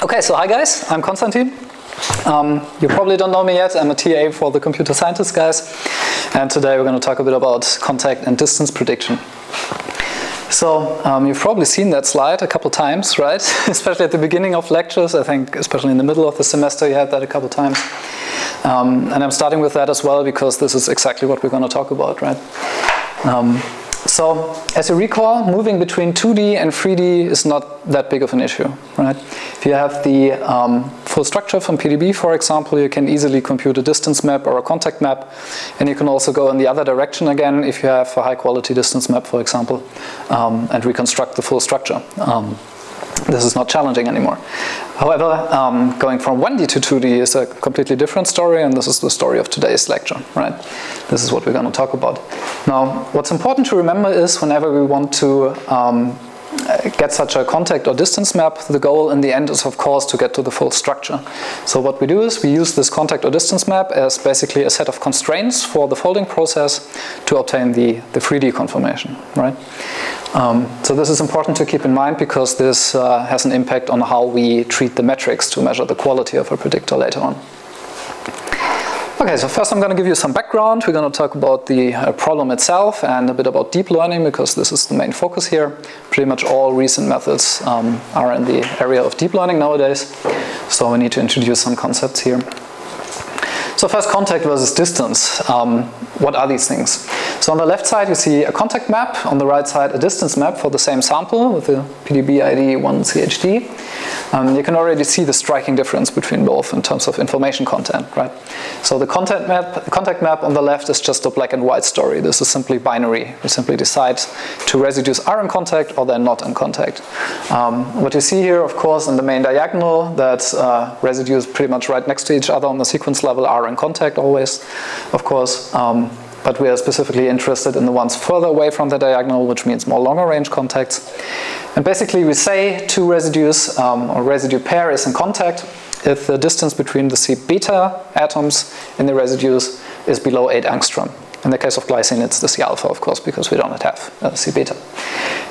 Okay, so hi guys, I'm Konstantin. Um, you probably don't know me yet, I'm a TA for the computer scientist guys, and today we're going to talk a bit about contact and distance prediction. So um, you've probably seen that slide a couple times, right? especially at the beginning of lectures. I think especially in the middle of the semester you had that a couple times. Um, and I'm starting with that as well because this is exactly what we're going to talk about, right? So as you recall, moving between 2D and 3D is not that big of an issue, right? If you have the um, full structure from PDB, for example, you can easily compute a distance map or a contact map, and you can also go in the other direction again if you have a high quality distance map, for example, um, and reconstruct the full structure. Um, this is not challenging anymore. However, um, going from 1D to 2D is a completely different story, and this is the story of today's lecture, right? This is what we're going to talk about. Now, what's important to remember is whenever we want to um, get such a contact or distance map, the goal in the end is of course to get to the full structure. So what we do is we use this contact or distance map as basically a set of constraints for the folding process to obtain the, the 3D conformation, right? Um, so this is important to keep in mind because this uh, has an impact on how we treat the metrics to measure the quality of a predictor later on. Okay, so first I'm going to give you some background. We're going to talk about the uh, problem itself and a bit about deep learning because this is the main focus here. Pretty much all recent methods um, are in the area of deep learning nowadays. So we need to introduce some concepts here. So first, contact versus distance. Um, what are these things? So on the left side, you see a contact map. On the right side, a distance map for the same sample with the PDB ID 1CHD. Um, you can already see the striking difference between both in terms of information content, right? So the contact map, contact map on the left is just a black and white story. This is simply binary. We simply decide two residues are in contact or they're not in contact. Um, what you see here, of course, in the main diagonal, that uh, residues pretty much right next to each other on the sequence level are in contact always, of course. Um, but we are specifically interested in the ones further away from the diagonal, which means more longer range contacts. And basically we say two residues um, or residue pair is in contact if the distance between the C beta atoms in the residues is below 8 angstrom. In the case of glycine, it's the C alpha, of course, because we don't have uh, C beta.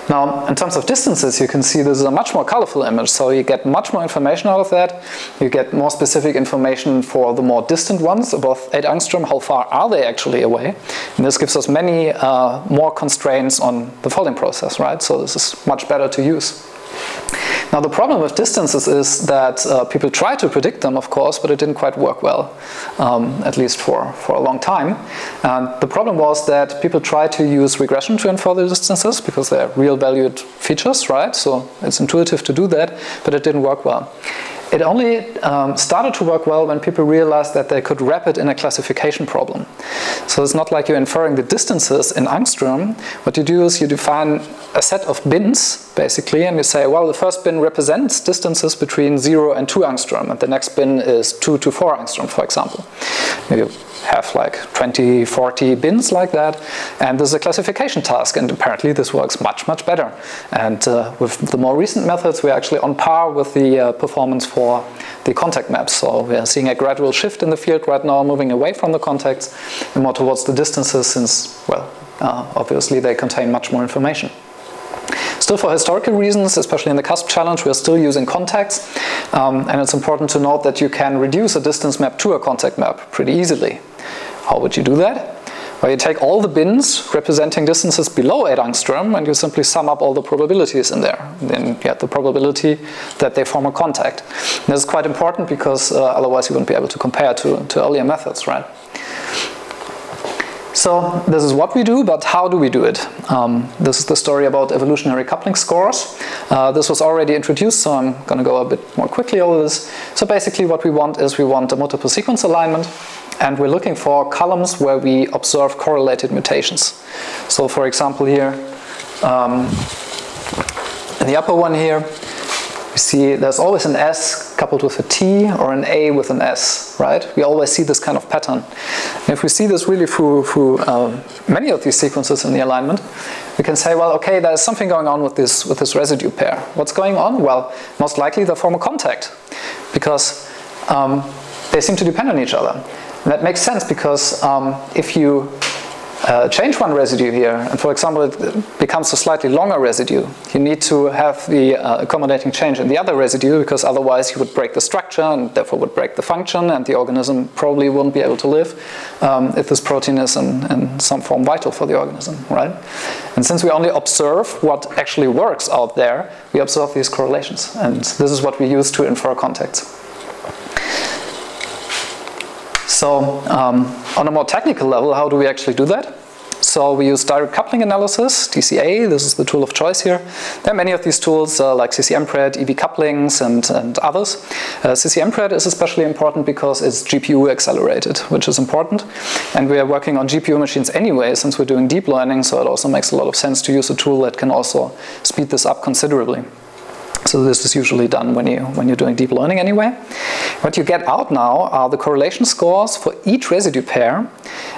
Now, in terms of distances, you can see this is a much more colorful image, so you get much more information out of that. You get more specific information for the more distant ones, above 8 angstrom, how far are they actually away? And this gives us many uh, more constraints on the folding process, right? So this is much better to use. Now the problem with distances is that uh, people try to predict them, of course, but it didn't quite work well, um, at least for, for a long time. And the problem was that people tried to use regression to infer the distances because they're real valued features, right? So it's intuitive to do that, but it didn't work well. It only um, started to work well when people realized that they could wrap it in a classification problem. So it's not like you're inferring the distances in angstrom. What you do is you define a set of bins, basically, and you say, well, the first bin represents distances between 0 and 2 angstrom, and the next bin is 2 to 4 angstrom, for example. You have like 20, 40 bins like that. And this is a classification task, and apparently this works much, much better. And uh, with the more recent methods, we're actually on par with the uh, performance for the contact maps. So we are seeing a gradual shift in the field right now, moving away from the contacts and more towards the distances since, well, uh, obviously they contain much more information. Still for historical reasons, especially in the CASP challenge, we are still using contacts. Um, and it's important to note that you can reduce a distance map to a contact map pretty easily. How would you do that? Well, you take all the bins representing distances below 8 angstrom and you simply sum up all the probabilities in there. Then you get the probability that they form a contact. And this is quite important because uh, otherwise you wouldn't be able to compare to, to earlier methods, right? So this is what we do, but how do we do it? Um, this is the story about evolutionary coupling scores. Uh, this was already introduced, so I'm going to go a bit more quickly over this. So basically what we want is we want a multiple sequence alignment, and we're looking for columns where we observe correlated mutations. So for example here, um, in the upper one here, you see there's always an S coupled with a T or an A with an S, right? We always see this kind of pattern. And if we see this really through, through uh, many of these sequences in the alignment, we can say, well, okay, there's something going on with this, with this residue pair. What's going on? Well, most likely they form a contact because um, they seem to depend on each other. And that makes sense because um, if you uh, change one residue here, and for example, it becomes a slightly longer residue, you need to have the uh, accommodating change in the other residue because otherwise you would break the structure and therefore would break the function, and the organism probably wouldn't be able to live um, if this protein is in, in some form vital for the organism, right? And since we only observe what actually works out there, we observe these correlations, and this is what we use to infer contacts. So um, on a more technical level, how do we actually do that? So we use direct coupling analysis, DCA, this is the tool of choice here. There are many of these tools uh, like CCMPRED, EV couplings and, and others. Uh, CCMPRED is especially important because it's GPU accelerated, which is important. And we are working on GPU machines anyway since we're doing deep learning, so it also makes a lot of sense to use a tool that can also speed this up considerably. So this is usually done when, you, when you're doing deep learning anyway. What you get out now are the correlation scores for each residue pair.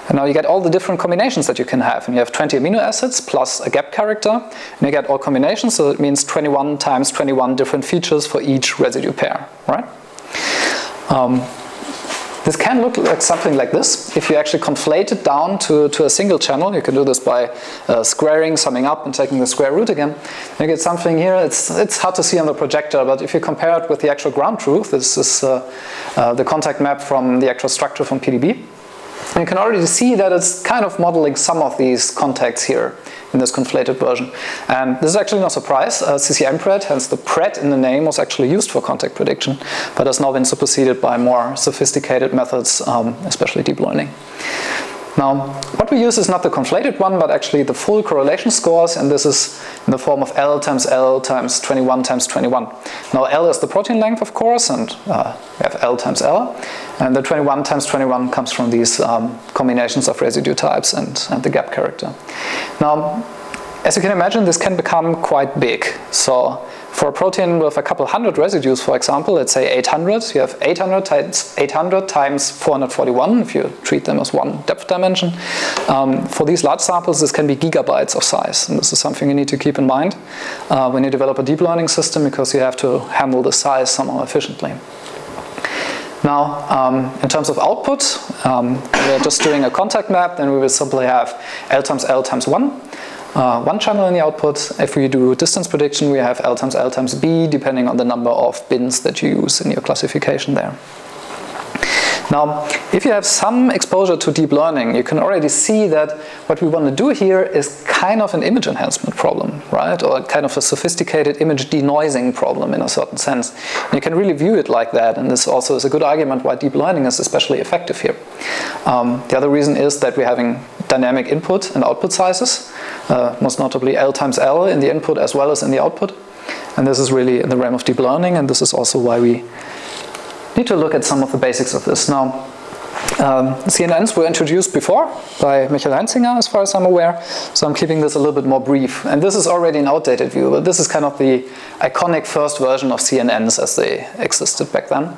And now you get all the different combinations that you can have. And you have 20 amino acids plus a gap character. And you get all combinations, so it means 21 times 21 different features for each residue pair, right? Um, this can look like something like this. If you actually conflate it down to, to a single channel, you can do this by uh, squaring, summing up, and taking the square root again. You get something here, it's, it's hard to see on the projector, but if you compare it with the actual ground truth, this is uh, uh, the contact map from the actual structure from PDB. And you can already see that it's kind of modeling some of these contacts here in this conflated version. And this is actually no surprise. Uh, CCMPRED, hence the pred in the name, was actually used for contact prediction, but has now been superseded by more sophisticated methods, um, especially deep learning. Now, what we use is not the conflated one, but actually the full correlation scores, and this is in the form of L times L times 21 times 21. Now, L is the protein length, of course, and uh, we have L times L, and the 21 times 21 comes from these um, combinations of residue types and, and the gap character. Now, as you can imagine, this can become quite big. So for a protein with a couple hundred residues, for example, let's say 800, you have 800 times 800 times 441 if you treat them as one depth dimension. Um, for these large samples, this can be gigabytes of size, and this is something you need to keep in mind uh, when you develop a deep learning system because you have to handle the size somehow efficiently. Now, um, in terms of output, um, we're just doing a contact map, then we will simply have L times L times 1 uh, one channel in the output. If we do distance prediction, we have L times L times B, depending on the number of bins that you use in your classification there. Now, if you have some exposure to deep learning, you can already see that what we want to do here is kind of an image enhancement problem, right? Or kind of a sophisticated image denoising problem in a certain sense. And you can really view it like that, and this also is a good argument why deep learning is especially effective here. Um, the other reason is that we're having dynamic input and output sizes, uh, most notably L times L in the input as well as in the output. And this is really in the realm of deep learning, and this is also why we need to look at some of the basics of this. Now, um, CNNs were introduced before by Michael Heinzinger, as far as I'm aware, so I'm keeping this a little bit more brief. And this is already an outdated view, but this is kind of the iconic first version of CNNs as they existed back then.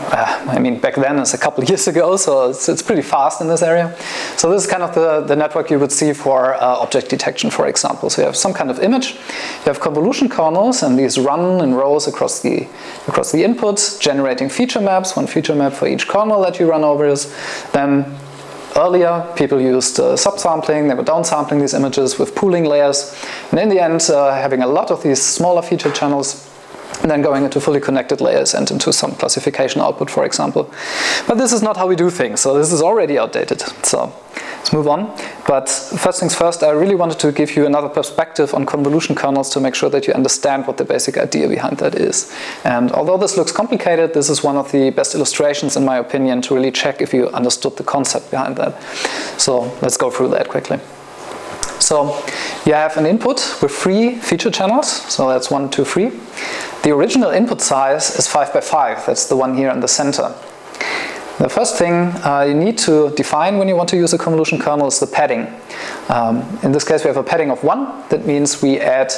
Uh, I mean, back then it's a couple of years ago, so it's, it's, pretty fast in this area. So this is kind of the, the network you would see for uh, object detection, for example. So you have some kind of image, you have convolution kernels, and these run in rows across the, across the inputs, generating feature maps, one feature map for each kernel that you run over is. Then earlier people used uh, subsampling, they were downsampling these images with pooling layers, and in the end uh, having a lot of these smaller feature channels and then going into fully connected layers and into some classification output, for example. But this is not how we do things, so this is already outdated. So let's move on. But first things first, I really wanted to give you another perspective on convolution kernels to make sure that you understand what the basic idea behind that is. And although this looks complicated, this is one of the best illustrations, in my opinion, to really check if you understood the concept behind that. So let's go through that quickly. So you have an input with three feature channels. So that's one, two, three. The original input size is 5 by 5. That's the one here in the center. The first thing uh, you need to define when you want to use a convolution kernel is the padding. Um, in this case we have a padding of 1. That means we add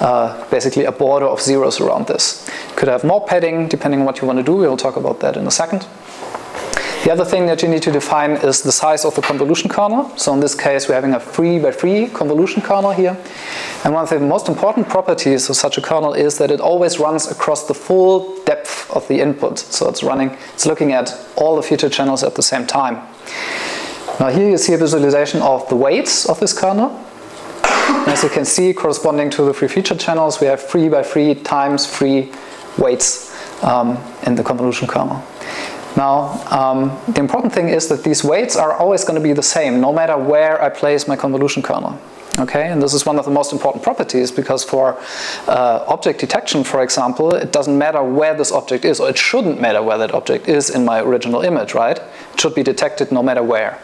uh, basically a border of zeros around this. You Could have more padding depending on what you want to do. We'll talk about that in a second. The other thing that you need to define is the size of the convolution kernel. So in this case, we're having a 3 by 3 convolution kernel here. And one of the most important properties of such a kernel is that it always runs across the full depth of the input. So it's running, it's looking at all the feature channels at the same time. Now here you see a visualization of the weights of this kernel. As you can see, corresponding to the three feature channels, we have 3 by 3 times 3 weights um, in the convolution kernel. Now, um, the important thing is that these weights are always going to be the same, no matter where I place my convolution kernel. Okay, and this is one of the most important properties because for uh, object detection, for example, it doesn't matter where this object is, or it shouldn't matter where that object is in my original image, right? It should be detected no matter where.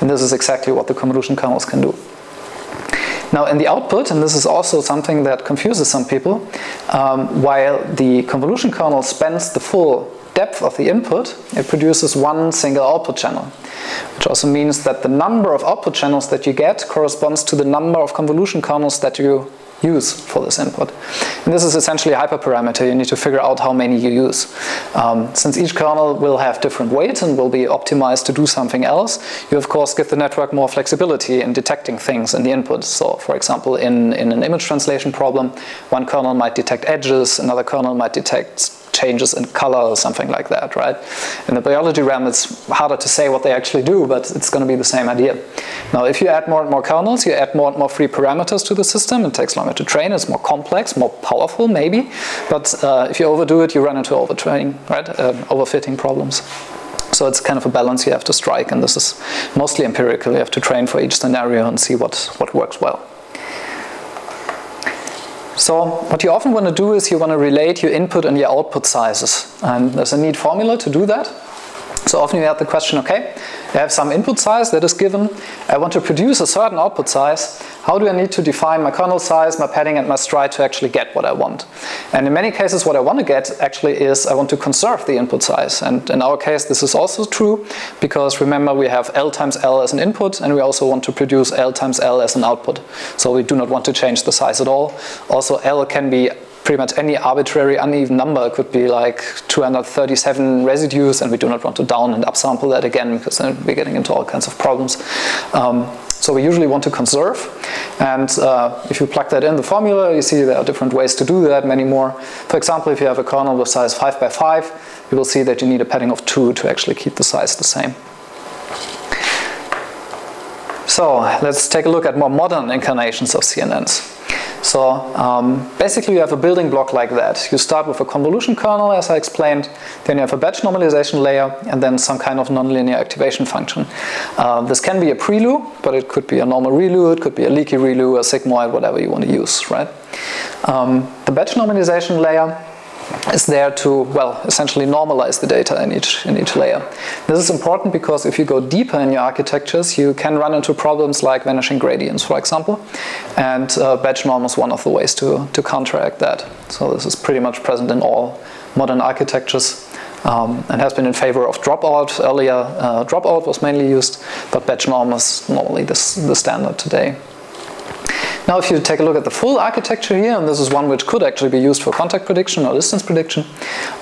And this is exactly what the convolution kernels can do. Now in the output, and this is also something that confuses some people, um, while the convolution kernel spends the full depth of the input, it produces one single output channel. Which also means that the number of output channels that you get corresponds to the number of convolution kernels that you use for this input. And this is essentially a hyperparameter. You need to figure out how many you use. Um, since each kernel will have different weights and will be optimized to do something else, you of course give the network more flexibility in detecting things in the input. So for example, in, in an image translation problem, one kernel might detect edges, another kernel might detect changes in color or something like that, right? In the biology realm, it's harder to say what they actually do, but it's going to be the same idea. Now, if you add more and more kernels, you add more and more free parameters to the system. It takes longer to train. It's more complex, more powerful, maybe. But uh, if you overdo it, you run into overtraining, right? Uh, overfitting problems. So it's kind of a balance you have to strike, and this is mostly empirical. You have to train for each scenario and see what, what works well. So what you often want to do is you want to relate your input and your output sizes. And there's a neat formula to do that. So often you have the question, okay, I have some input size that is given. I want to produce a certain output size. How do I need to define my kernel size, my padding, and my stride to actually get what I want? And in many cases, what I want to get actually is I want to conserve the input size. And in our case, this is also true because remember, we have L times L as an input, and we also want to produce L times L as an output. So we do not want to change the size at all. Also, L can be pretty much any arbitrary uneven number. Could be like 237 residues, and we do not want to down and upsample that again because then we're getting into all kinds of problems. Um, so we usually want to conserve, and uh, if you plug that in the formula, you see there are different ways to do that, many more. For example, if you have a kernel with size 5 by 5, you will see that you need a padding of 2 to actually keep the size the same. So let's take a look at more modern incarnations of CNNs. So um, basically you have a building block like that. You start with a convolution kernel, as I explained, then you have a batch normalization layer, and then some kind of nonlinear activation function. Uh, this can be a PReLU, but it could be a normal ReLU, it could be a leaky ReLU, a sigmoid, whatever you want to use, right? Um, the batch normalization layer is there to, well, essentially normalize the data in each, in each layer. This is important because if you go deeper in your architectures, you can run into problems like vanishing gradients, for example. And uh, batch norm is one of the ways to, to counteract that. So this is pretty much present in all modern architectures. Um, and has been in favor of dropout. Earlier, uh, dropout was mainly used, but batch norm is normally this, the standard today. Now if you take a look at the full architecture here, and this is one which could actually be used for contact prediction or distance prediction,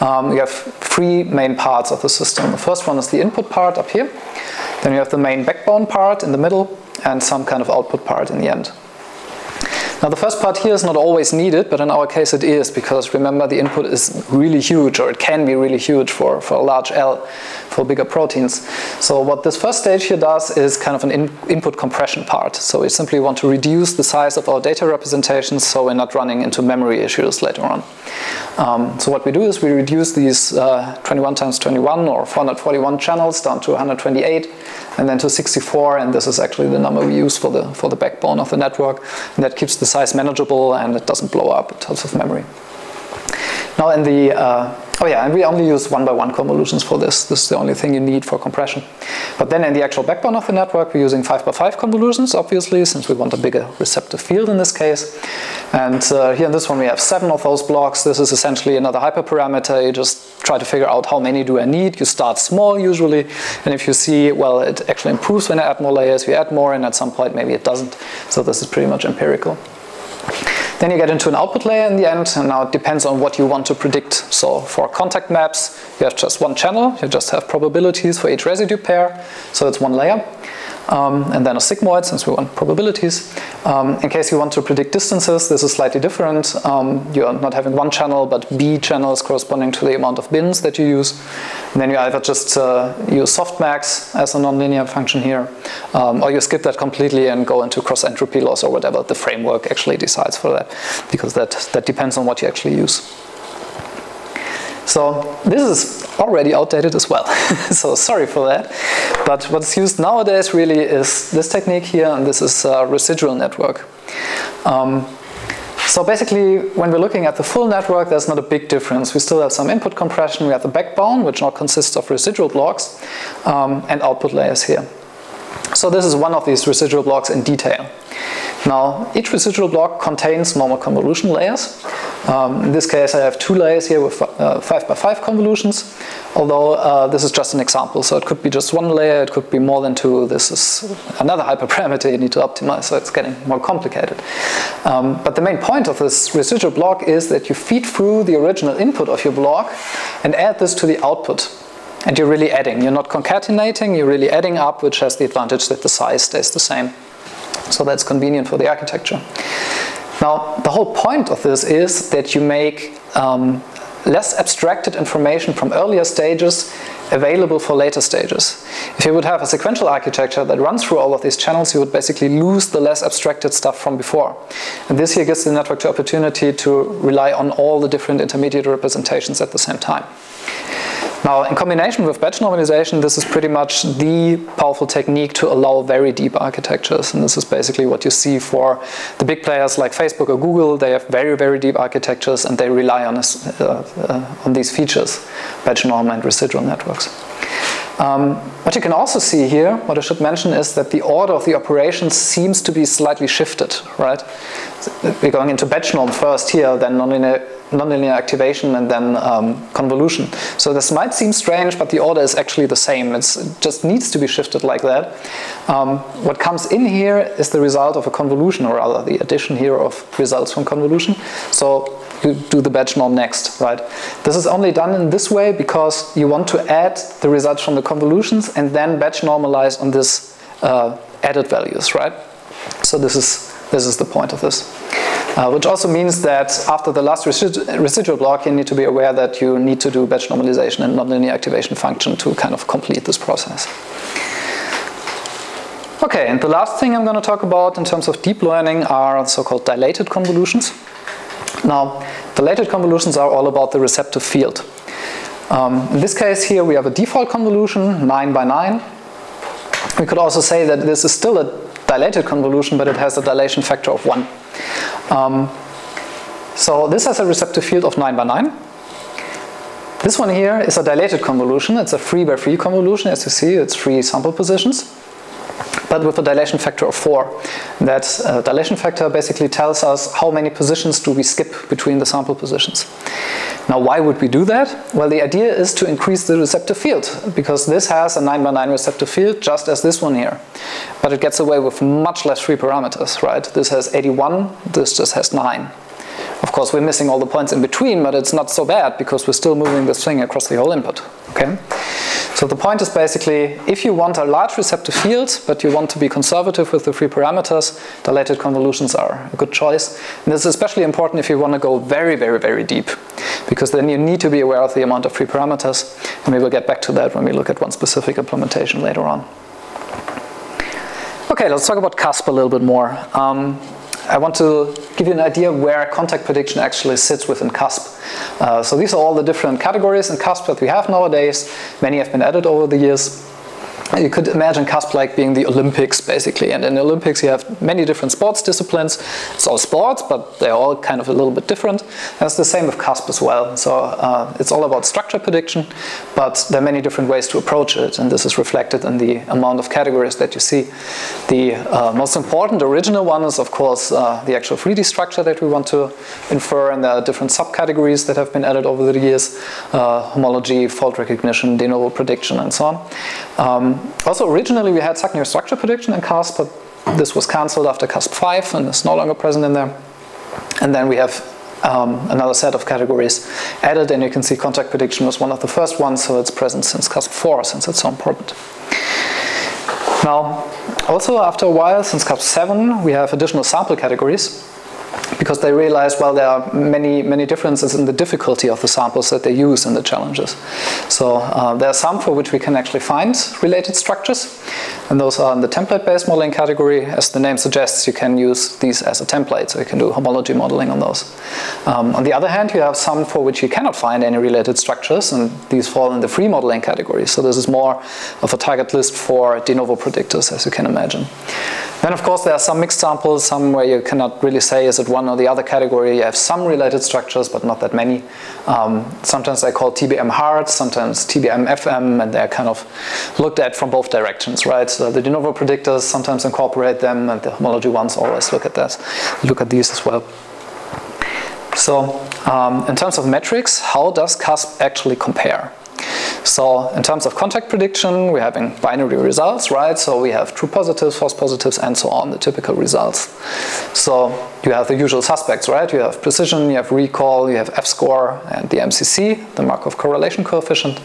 um, you have three main parts of the system. The first one is the input part up here, then you have the main backbone part in the middle, and some kind of output part in the end. Now the first part here is not always needed, but in our case it is, because remember the input is really huge, or it can be really huge for, for a large L, for bigger proteins. So what this first stage here does is kind of an in input compression part. So we simply want to reduce the size of our data representations so we're not running into memory issues later on. Um, so what we do is we reduce these uh, 21 times 21 or 441 channels down to 128 and then to 64 and this is actually the number we use for the, for the backbone of the network. And that keeps the size manageable and it doesn't blow up in terms of memory. Now in the, uh, oh yeah, and we only use one by one convolutions for this. This is the only thing you need for compression. But then in the actual backbone of the network, we're using five by five convolutions, obviously, since we want a bigger receptive field in this case. And uh, here in this one, we have seven of those blocks. This is essentially another hyperparameter. You just try to figure out how many do I need. You start small usually. And if you see, well, it actually improves when I add more layers, we add more, and at some point maybe it doesn't. So this is pretty much empirical. Then you get into an output layer in the end, and now it depends on what you want to predict. So for contact maps, you have just one channel, you just have probabilities for each residue pair, so it's one layer. Um, and then a sigmoid since we want probabilities. Um, in case you want to predict distances, this is slightly different. Um, you're not having one channel, but B channels corresponding to the amount of bins that you use. And then you either just uh, use softmax as a nonlinear function here, um, or you skip that completely and go into cross entropy loss or whatever the framework actually decides for that, because that, that depends on what you actually use. So this is already outdated as well. so sorry for that. But what's used nowadays really is this technique here, and this is a residual network. Um, so basically, when we're looking at the full network, there's not a big difference. We still have some input compression. We have the backbone, which now consists of residual blocks, um, and output layers here. So this is one of these residual blocks in detail. Now, each residual block contains normal convolution layers. Um, in this case, I have two layers here with uh, 5 by 5 convolutions, although uh, this is just an example. So it could be just one layer, it could be more than two. This is another hyperparameter you need to optimize, so it's getting more complicated. Um, but the main point of this residual block is that you feed through the original input of your block and add this to the output. And you're really adding. You're not concatenating, you're really adding up, which has the advantage that the size stays the same. So that's convenient for the architecture. Now, the whole point of this is that you make um, less abstracted information from earlier stages available for later stages. If you would have a sequential architecture that runs through all of these channels, you would basically lose the less abstracted stuff from before. And this here gives the network the opportunity to rely on all the different intermediate representations at the same time. Now, in combination with batch normalization, this is pretty much the powerful technique to allow very deep architectures. And this is basically what you see for the big players like Facebook or Google. They have very, very deep architectures and they rely on, uh, uh, on these features, batch norm and residual networks. Um, what you can also see here, what I should mention is that the order of the operations seems to be slightly shifted, right? We're going into batch norm first here, then nonlinear nonlinear activation and then um, convolution. So this might seem strange, but the order is actually the same. It's, it just needs to be shifted like that. Um, what comes in here is the result of a convolution, or rather the addition here of results from convolution. So you do the batch norm next, right? This is only done in this way because you want to add the results from the convolutions and then batch normalize on this uh, added values, right? So this is this is the point of this. Uh, which also means that after the last residual block, you need to be aware that you need to do batch normalization and nonlinear activation function to kind of complete this process. Okay, and the last thing I'm going to talk about in terms of deep learning are so-called dilated convolutions. Now, dilated convolutions are all about the receptive field. Um, in this case here, we have a default convolution, 9 by 9. We could also say that this is still a dilated convolution, but it has a dilation factor of 1. Um, so this has a receptive field of 9 by 9. This one here is a dilated convolution. It's a 3 by 3 convolution. As you see, it's three sample positions but with a dilation factor of 4. That uh, dilation factor basically tells us how many positions do we skip between the sample positions. Now why would we do that? Well the idea is to increase the receptive field because this has a 9 by 9 receptive field just as this one here. But it gets away with much less free parameters, right? This has 81, this just has 9. Of course, we're missing all the points in between, but it's not so bad because we're still moving this thing across the whole input. Okay? So the point is basically, if you want a large receptive field, but you want to be conservative with the free parameters, dilated convolutions are a good choice. And this is especially important if you want to go very, very, very deep, because then you need to be aware of the amount of free parameters. And we will get back to that when we look at one specific implementation later on. Okay, let's talk about CASP a little bit more. Um, I want to give you an idea where contact prediction actually sits within CASP. Uh, so these are all the different categories in CASP that we have nowadays. Many have been added over the years you could imagine CASP like being the Olympics basically. And in the Olympics you have many different sports disciplines. It's all sports but they're all kind of a little bit different. And it's the same with CASP as well. So uh, it's all about structure prediction but there are many different ways to approach it. And this is reflected in the amount of categories that you see. The uh, most important original one is of course uh, the actual 3D structure that we want to infer. And there are different subcategories that have been added over the years uh, homology, fold recognition, de novo prediction and so on. Um, also, originally we had SAC structure prediction in CASP, but this was cancelled after CASP 5 and is no longer present in there. And then we have um, another set of categories added, and you can see contact prediction was one of the first ones, so it's present since CASP 4, since it's so important. Now, also after a while, since CASP 7, we have additional sample categories because they realize, well, there are many, many differences in the difficulty of the samples that they use in the challenges. So uh, there are some for which we can actually find related structures, and those are in the template-based modeling category. As the name suggests, you can use these as a template, so you can do homology modeling on those. Um, on the other hand, you have some for which you cannot find any related structures, and these fall in the free modeling category. So this is more of a target list for de novo predictors, as you can imagine. Then, of course, there are some mixed samples, some where you cannot really say is it one or the other category. You have some related structures, but not that many. Um, sometimes they're called TBM hard, sometimes TBM FM, and they're kind of looked at from both directions, right? So the de novo predictors sometimes incorporate them, and the homology ones always look at that, look at these as well. So, um, in terms of metrics, how does CASP actually compare? So in terms of contact prediction, we're having binary results, right? So we have true positives, false positives, and so on, the typical results. So you have the usual suspects, right? You have precision, you have recall, you have F-score, and the MCC, the Markov correlation coefficient.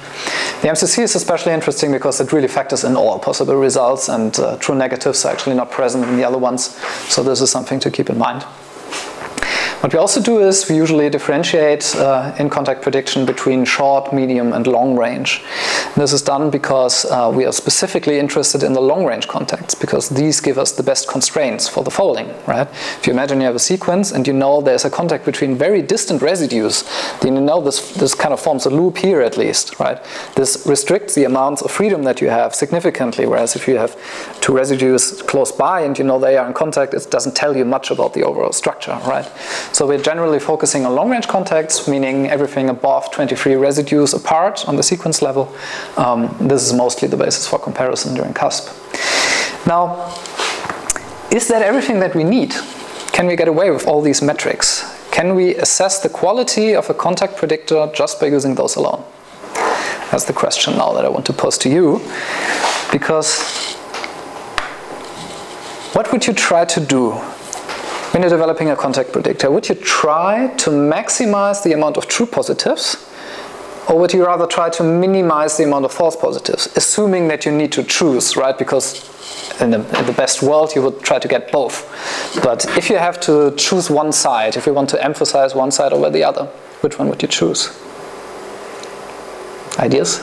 The MCC is especially interesting because it really factors in all possible results, and uh, true negatives are actually not present in the other ones. So this is something to keep in mind. What we also do is we usually differentiate uh, in contact prediction between short, medium, and long range. And this is done because uh, we are specifically interested in the long range contacts because these give us the best constraints for the folding, right? If you imagine you have a sequence and you know there's a contact between very distant residues, then you know this, this kind of forms a loop here at least, right? This restricts the amounts of freedom that you have significantly, whereas if you have two residues close by and you know they are in contact, it doesn't tell you much about the overall structure, right? So we're generally focusing on long-range contacts, meaning everything above 23 residues apart on the sequence level. Um, this is mostly the basis for comparison during CASP. Now, is that everything that we need? Can we get away with all these metrics? Can we assess the quality of a contact predictor just by using those alone? That's the question now that I want to pose to you. Because what would you try to do when you're developing a contact predictor, would you try to maximize the amount of true positives or would you rather try to minimize the amount of false positives, assuming that you need to choose, right? Because in the, in the, best world, you would try to get both. But if you have to choose one side, if you want to emphasize one side over the other, which one would you choose? Ideas?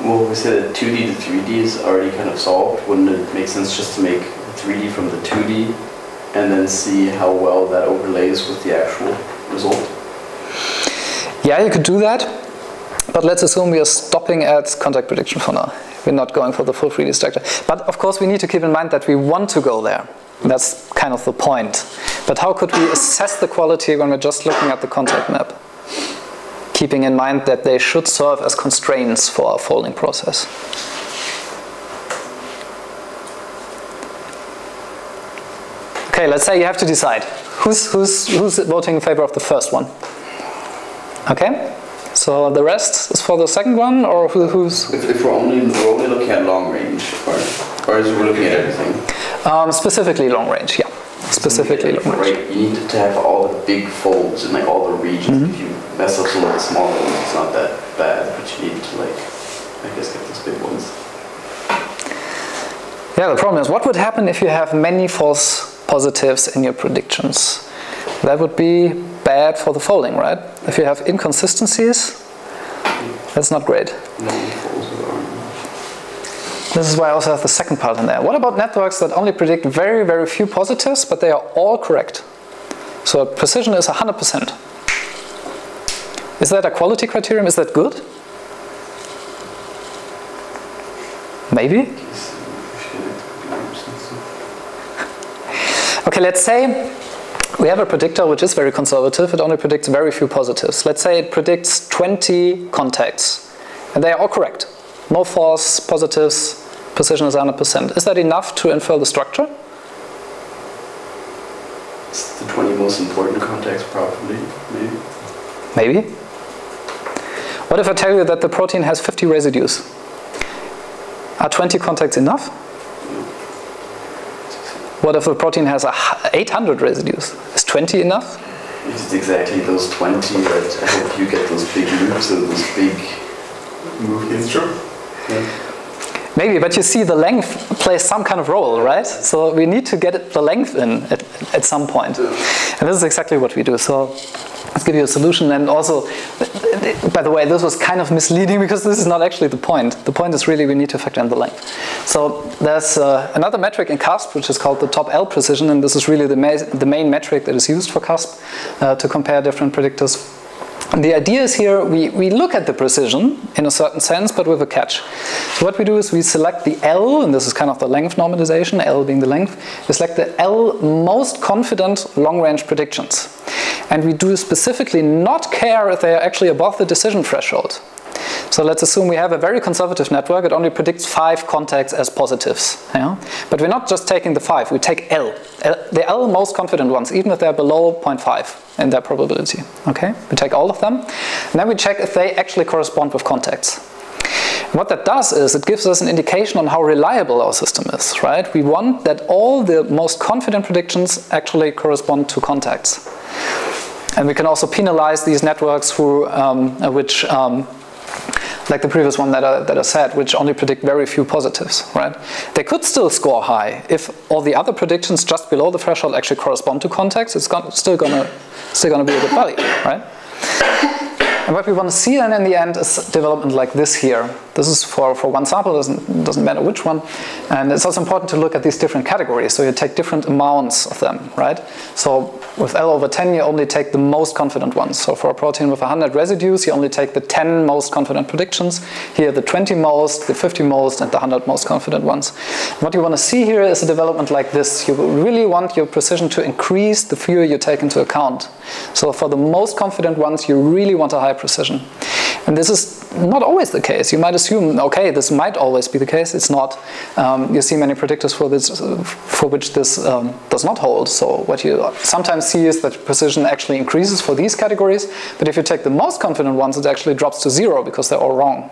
Well, we said that 2D to 3D is already kind of solved. Wouldn't it make sense just to make 3D from the 2D and then see how well that overlays with the actual result? Yeah, you could do that, but let's assume we are stopping at contact prediction for now. We're not going for the full 3D structure. But of course, we need to keep in mind that we want to go there. That's kind of the point. But how could we assess the quality when we're just looking at the contact map? Keeping in mind that they should serve as constraints for our folding process. Okay, let's say you have to decide. Who's, who's, who's voting in favor of the first one? Okay, so the rest is for the second one, or who, who's? If, if we're, only, we're only looking at long range, or, or is we're looking at everything? Um, specifically long range, yeah. Specifically long range. Right, you need to have all the big folds in like all the regions. Mm -hmm. If you mess up some of the small ones, it's not that bad, but you need to like, I guess, get those big ones. Yeah, the problem is, what would happen if you have many false positives in your predictions. That would be bad for the folding, right? If you have inconsistencies, that's not great. This is why I also have the second part in there. What about networks that only predict very, very few positives, but they are all correct? So precision is 100%. Is that a quality criterion? Is that good? Maybe? Okay, let's say we have a predictor which is very conservative. It only predicts very few positives. Let's say it predicts 20 contacts, and they are all correct. No false positives, precision is 100%. Is that enough to infer the structure? It's the 20 most important contacts, probably, maybe. Maybe. What if I tell you that the protein has 50 residues? Are 20 contacts enough? What if the protein has 800 residues? Is 20 enough? It's exactly those 20 that help you get those big loops and those big movements. Sure. Yeah. Maybe, but you see the length plays some kind of role, right? So we need to get the length in at, at some point. And this is exactly what we do. So let's give you a solution. And also, by the way, this was kind of misleading because this is not actually the point. The point is really we need to factor in the length. So there's uh, another metric in CASP, which is called the top L precision. And this is really the, ma the main metric that is used for CASP uh, to compare different predictors and the idea is here we, we look at the precision in a certain sense, but with a catch. So what we do is we select the L, and this is kind of the length normalization, L being the length. We select the L most confident long-range predictions. And we do specifically not care if they are actually above the decision threshold. So let's assume we have a very conservative network. It only predicts five contacts as positives. Yeah? But we're not just taking the five, we take L. L the L most confident ones, even if they're below 0.5 in their probability. Okay? We take all of them. And then we check if they actually correspond with contacts. What that does is it gives us an indication on how reliable our system is, right? We want that all the most confident predictions actually correspond to contacts. And we can also penalize these networks who, um, which um, like the previous one that I, that I said, which only predict very few positives, right? They could still score high if all the other predictions just below the threshold actually correspond to contacts. It's still gonna still gonna be a good value, right? And what we want to see then in the end is development like this here. This is for, for one sample, doesn't, doesn't matter which one. And it's also important to look at these different categories. So you take different amounts of them, right? So with L over 10, you only take the most confident ones. So for a protein with 100 residues, you only take the 10 most confident predictions. Here, the 20 most, the 50 most, and the 100 most confident ones. What you want to see here is a development like this. You really want your precision to increase the fewer you take into account. So for the most confident ones, you really want a high precision. And this is not always the case. You might assume, okay, this might always be the case. It's not. Um, you see many predictors for this, for which this um, does not hold. So what you sometimes see is that precision actually increases for these categories. But if you take the most confident ones, it actually drops to zero because they're all wrong.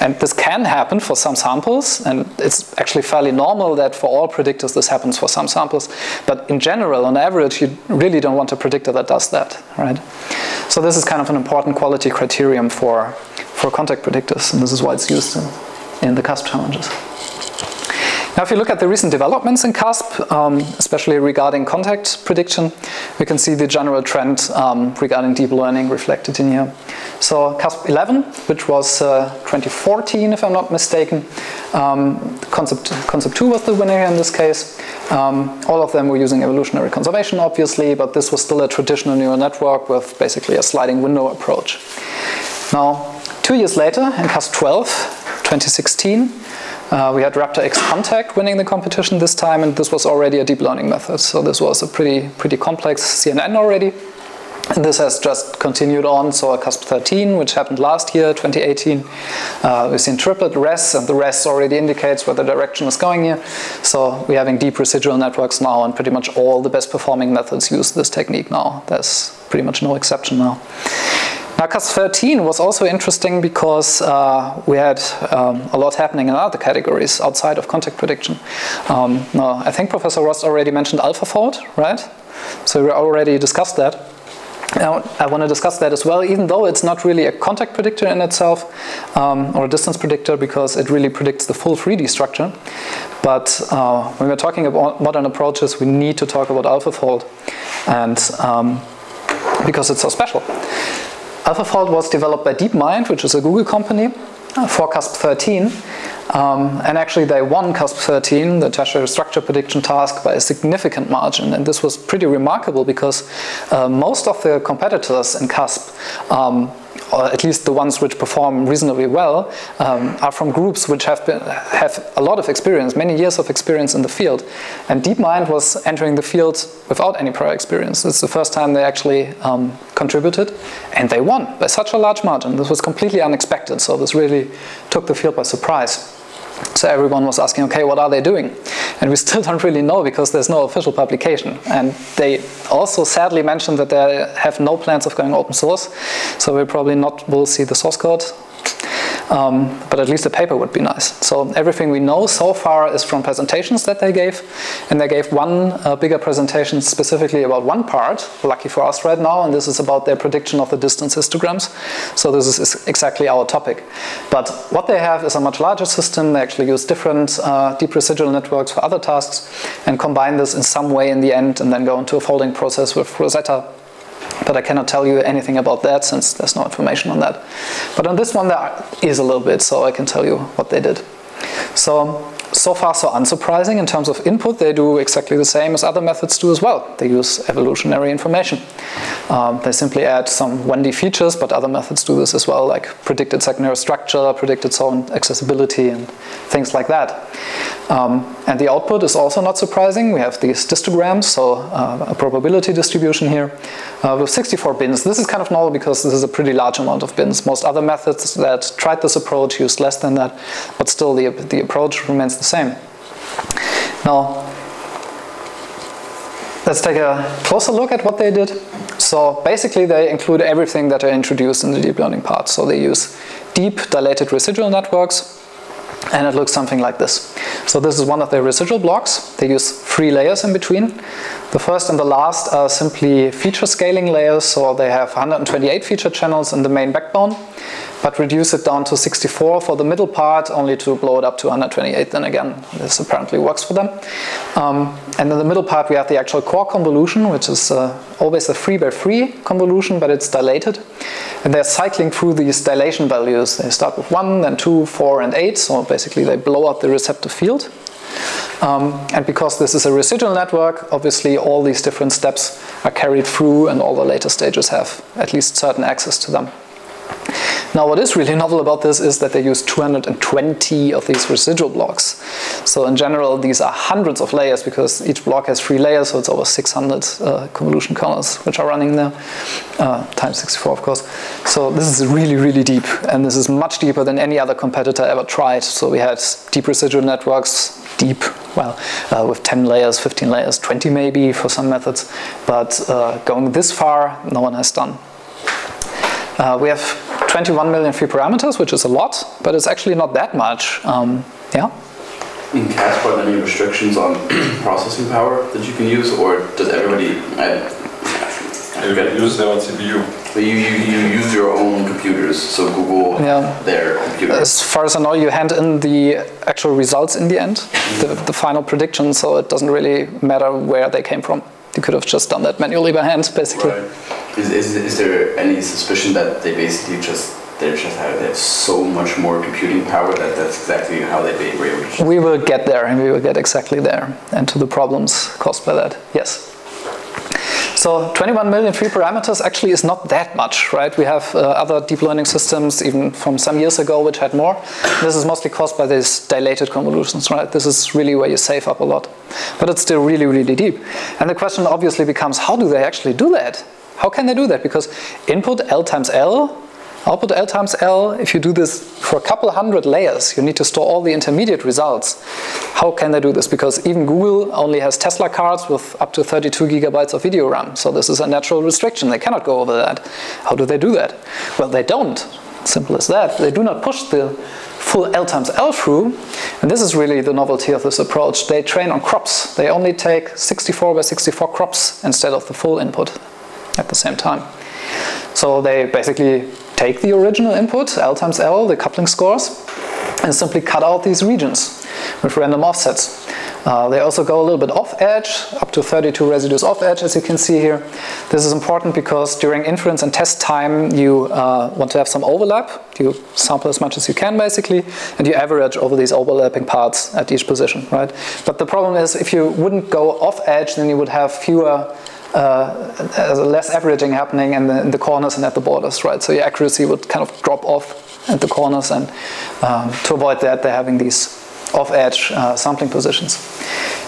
And this can happen for some samples, and it's actually fairly normal that for all predictors this happens for some samples. But in general, on average, you really don't want a predictor that does that, right? So this is kind of an important quality criterion for for contact predictors, and this is why it's used in, in the CASP challenges. Now, if you look at the recent developments in CASP, um, especially regarding contact prediction, we can see the general trend um, regarding deep learning reflected in here. So CASP 11, which was uh, 2014, if I'm not mistaken, um, CONSIP, CONSIP 2 was the winner in this case. Um, all of them were using evolutionary conservation, obviously, but this was still a traditional neural network with basically a sliding window approach. Now, Two years later, in CASP 12, 2016, uh, we had RaptorX Contact winning the competition this time, and this was already a deep learning method. So this was a pretty, pretty complex CNN already. And this has just continued on. So CASP 13, which happened last year, 2018, uh, we've seen TripletRes, and the res already indicates where the direction is going here. So we're having deep residual networks now, and pretty much all the best performing methods use this technique now. There's pretty much no exception now. Now, CASP 13 was also interesting because uh, we had um, a lot happening in other categories outside of contact prediction. Um, I think Professor Rost already mentioned AlphaFold, right? So we already discussed that. I want to discuss that as well, even though it's not really a contact predictor in itself um, or a distance predictor because it really predicts the full 3D structure. But uh, when we're talking about modern approaches, we need to talk about AlphaFold and um, because it's so special. AlphaFold was developed by DeepMind, which is a Google company, uh, for CASP 13. Um, and actually, they won CASP 13, the tertiary structure prediction task, by a significant margin. And this was pretty remarkable because uh, most of the competitors in CASP um, or at least the ones which perform reasonably well, um, are from groups which have, been, have a lot of experience, many years of experience in the field. And DeepMind was entering the field without any prior experience. It's the first time they actually um, contributed, and they won by such a large margin. This was completely unexpected, so this really took the field by surprise. So everyone was asking, okay, what are they doing? And we still don't really know because there's no official publication. And they also sadly mentioned that they have no plans of going open source. So we probably not will see the source code. Um, but at least the paper would be nice. So everything we know so far is from presentations that they gave, and they gave one uh, bigger presentation specifically about one part, lucky for us right now, and this is about their prediction of the distance histograms. So this is exactly our topic. But what they have is a much larger system. They actually use different uh, deep residual networks for other tasks and combine this in some way in the end and then go into a folding process with Rosetta but I cannot tell you anything about that since there's no information on that. But on this one there is a little bit, so I can tell you what they did. So so far so unsurprising in terms of input. They do exactly the same as other methods do as well. They use evolutionary information. Um, they simply add some Wendy features, but other methods do this as well, like predicted secondary structure, predicted zone accessibility, and things like that. Um, and the output is also not surprising. We have these histograms, so uh, a probability distribution here, uh, with 64 bins. This is kind of novel because this is a pretty large amount of bins. Most other methods that tried this approach used less than that, but still the, the approach remains the same. Now, let's take a closer look at what they did. So basically they include everything that are introduced in the deep learning part. So they use deep dilated residual networks, and it looks something like this. So this is one of their residual blocks. They use three layers in between. The first and the last are simply feature scaling layers, so they have 128 feature channels in the main backbone but reduce it down to 64 for the middle part, only to blow it up to 128 then again. This apparently works for them. Um, and in the middle part we have the actual core convolution, which is uh, always a 3 by 3 convolution, but it's dilated. And they're cycling through these dilation values. They start with 1, then 2, 4, and 8, so basically they blow up the receptive field. Um, and because this is a residual network, obviously all these different steps are carried through and all the later stages have at least certain access to them. Now what is really novel about this is that they use 220 of these residual blocks. So in general these are hundreds of layers because each block has three layers so it's over 600 uh, convolution kernels which are running there, uh, times 64 of course. So this is really really deep and this is much deeper than any other competitor ever tried. So we had deep residual networks, deep, well uh, with 10 layers, 15 layers, 20 maybe for some methods, but uh, going this far no one has done. Uh, we have 21 million free parameters, which is a lot, but it's actually not that much. Um, yeah? In CASP, are there any restrictions on processing power that you can use, or does everybody... I, you can use their own CPU. But you, you, you use your own computers, so Google yeah. their computers. As far as I know, you hand in the actual results in the end, the, the final prediction, so it doesn't really matter where they came from. You could have just done that manually by hand, basically. Right. Is, is, is there any suspicion that they basically just they just have, they have so much more computing power that that's exactly how they were able to. We will get there, and we will get exactly there, and to the problems caused by that. Yes. So 21 million free parameters actually is not that much, right? We have uh, other deep learning systems, even from some years ago, which had more. This is mostly caused by these dilated convolutions, right? This is really where you save up a lot. But it's still really, really deep. And the question obviously becomes, how do they actually do that? How can they do that? Because input L times L Output L times L, if you do this for a couple hundred layers, you need to store all the intermediate results. How can they do this? Because even Google only has Tesla cards with up to 32 gigabytes of video RAM. So this is a natural restriction. They cannot go over that. How do they do that? Well, they don't. Simple as that. They do not push the full L times L through. And this is really the novelty of this approach. They train on crops. They only take 64 by 64 crops instead of the full input at the same time. So they basically take the original input, L times L, the coupling scores, and simply cut out these regions with random offsets. Uh, they also go a little bit off edge, up to 32 residues off edge, as you can see here. This is important because during inference and test time, you uh, want to have some overlap. You sample as much as you can, basically, and you average over these overlapping parts at each position, right? But the problem is, if you wouldn't go off edge, then you would have fewer uh, less averaging happening in the, in the, corners and at the borders, right? So your accuracy would kind of drop off at the corners, and um, to avoid that, they're having these off-edge uh, sampling positions.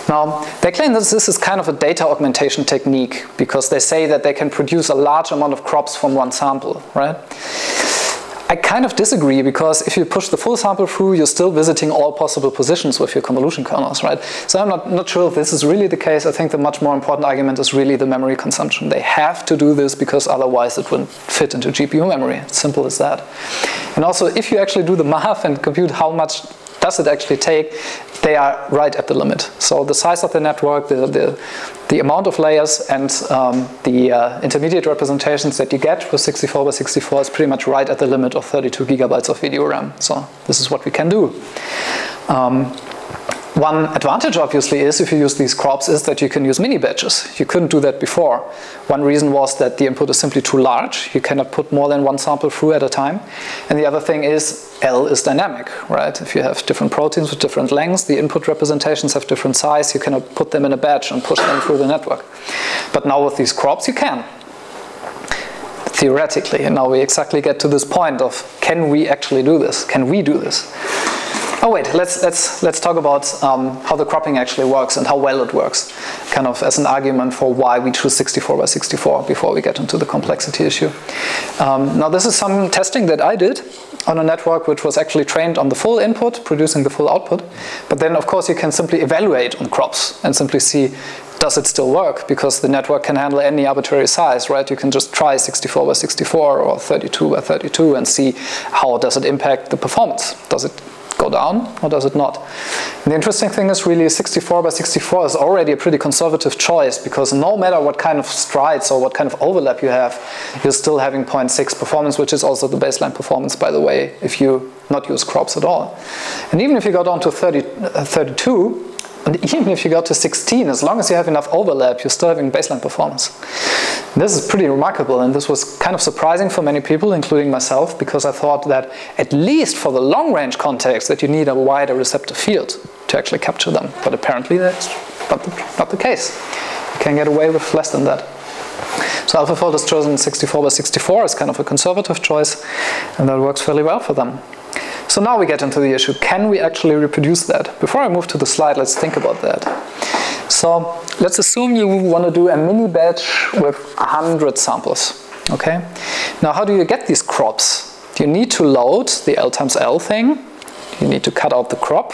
Now, they claim that this is kind of a data augmentation technique because they say that they can produce a large amount of crops from one sample, right? I kind of disagree because if you push the full sample through, you're still visiting all possible positions with your convolution kernels, right? So I'm not, not sure if this is really the case. I think the much more important argument is really the memory consumption. They have to do this because otherwise it wouldn't fit into GPU memory. It's simple as that. And also, if you actually do the math and compute how much does it actually take, they are right at the limit. So the size of the network, the, the, the amount of layers and um, the uh, intermediate representations that you get with 64 by 64 is pretty much right at the limit of 32 gigabytes of video RAM. So this is what we can do. Um, one advantage, obviously, is if you use these crops, is that you can use mini batches. You couldn't do that before. One reason was that the input is simply too large. You cannot put more than one sample through at a time. And the other thing is L is dynamic, right? If you have different proteins with different lengths, the input representations have different size. You cannot put them in a batch and push them through the network. But now with these crops, you can theoretically. And now we exactly get to this point of can we actually do this? Can we do this? Oh wait, let's let's let's talk about um, how the cropping actually works and how well it works, kind of as an argument for why we choose 64 by 64 before we get into the complexity issue. Um, now this is some testing that I did on a network which was actually trained on the full input, producing the full output. But then of course you can simply evaluate on crops and simply see does it still work? Because the network can handle any arbitrary size, right? You can just try 64 by 64 or 32 by 32 and see how does it impact the performance. Does it go down or does it not? And the interesting thing is really 64 by 64 is already a pretty conservative choice because no matter what kind of strides or what kind of overlap you have, you're still having 0.6 performance, which is also the baseline performance, by the way, if you not use crops at all. And even if you go down to 30, uh, 32, and even if you go to 16, as long as you have enough overlap, you're still having baseline performance. This is pretty remarkable, and this was kind of surprising for many people, including myself, because I thought that at least for the long-range context, that you need a wider receptor field to actually capture them. But apparently that's not the, not the case. You can get away with less than that. So AlphaFold has chosen 64 by 64 as kind of a conservative choice, and that works fairly well for them. So now we get into the issue, can we actually reproduce that? Before I move to the slide, let's think about that. So let's assume you want to do a mini batch with 100 samples, okay? Now how do you get these crops? You need to load the L times L thing, you need to cut out the crop,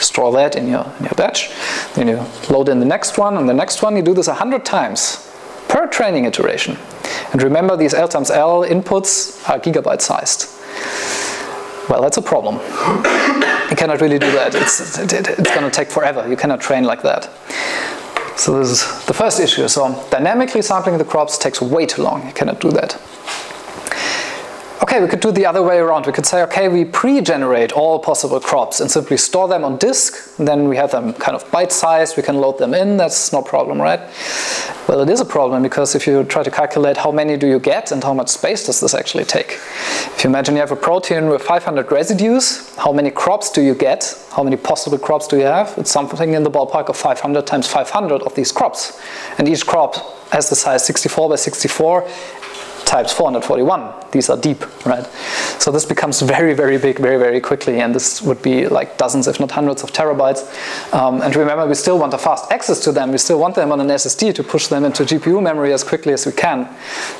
store that in your, in your batch, then you load in the next one and the next one, you do this 100 times per training iteration. And remember these L times L inputs are gigabyte sized. Well, that's a problem. you cannot really do that. It's, it, it, it's going to take forever. You cannot train like that. So this is the first issue. So dynamically sampling the crops takes way too long. You cannot do that. Okay, we could do the other way around. We could say, okay, we pre-generate all possible crops and simply store them on disk. Then we have them kind of bite-sized. We can load them in. That's no problem, right? Well, it is a problem because if you try to calculate how many do you get and how much space does this actually take. If you imagine you have a protein with 500 residues, how many crops do you get? How many possible crops do you have? It's something in the ballpark of 500 times 500 of these crops. And each crop has the size 64 by 64 times 441. These are deep, right? So this becomes very, very big very, very quickly, and this would be like dozens, if not hundreds of terabytes. Um, and remember, we still want a fast access to them. We still want them on an SSD to push them into GPU memory as quickly as we can.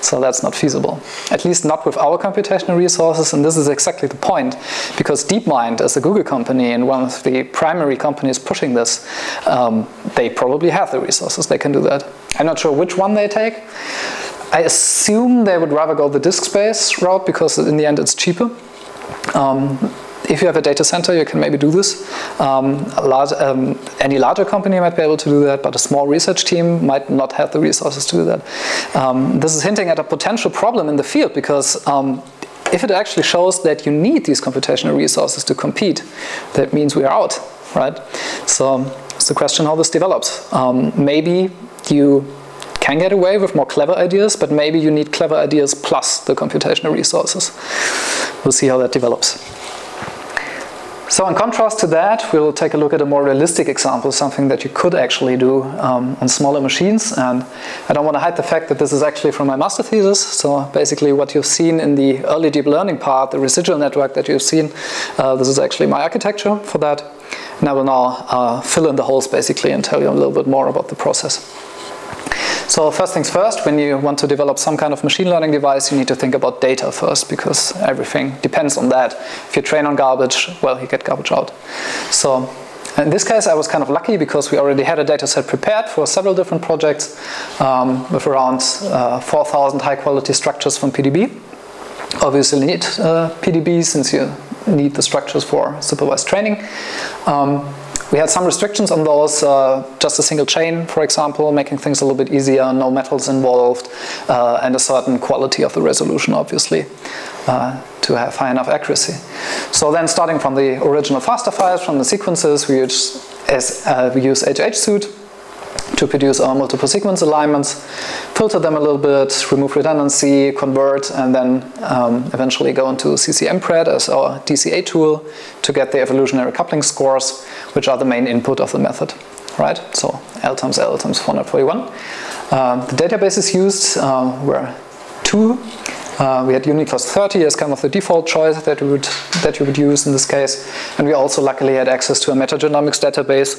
So that's not feasible. At least not with our computational resources, and this is exactly the point, because DeepMind, as a Google company and one of the primary companies pushing this, um, they probably have the resources. They can do that. I'm not sure which one they take. I assume they would rather go the disk space route because in the end it's cheaper. Um, if you have a data center, you can maybe do this. Um, large, um, any larger company might be able to do that, but a small research team might not have the resources to do that. Um, this is hinting at a potential problem in the field because um, if it actually shows that you need these computational resources to compete, that means we are out, right? So it's the question how this develops. Um, maybe you can get away with more clever ideas, but maybe you need clever ideas plus the computational resources. We'll see how that develops. So in contrast to that, we'll take a look at a more realistic example, something that you could actually do um, on smaller machines. And I don't want to hide the fact that this is actually from my master thesis. So basically what you've seen in the early deep learning part, the residual network that you've seen, uh, this is actually my architecture for that. And I will now uh, fill in the holes basically and tell you a little bit more about the process. So first things first, when you want to develop some kind of machine learning device, you need to think about data first because everything depends on that. If you train on garbage, well, you get garbage out. So in this case, I was kind of lucky because we already had a data set prepared for several different projects um, with around uh, 4,000 high quality structures from PDB. Obviously, need uh, PDB since you need the structures for supervised training. Um, we had some restrictions on those, uh, just a single chain, for example, making things a little bit easier, no metals involved, uh, and a certain quality of the resolution, obviously, uh, to have high enough accuracy. So then starting from the original FASTA files, from the sequences, we use, as, uh, we use HHSuite to produce our multiple sequence alignments, filter them a little bit, remove redundancy, convert, and then um, eventually go into CCMPRED as our DCA tool to get the evolutionary coupling scores, which are the main input of the method. Right, so L times L times 441. Uh, the databases used uh, were two uh, we had Uniclust 30 as kind of the default choice that we would that you would use in this case, and we also luckily had access to a metagenomics database,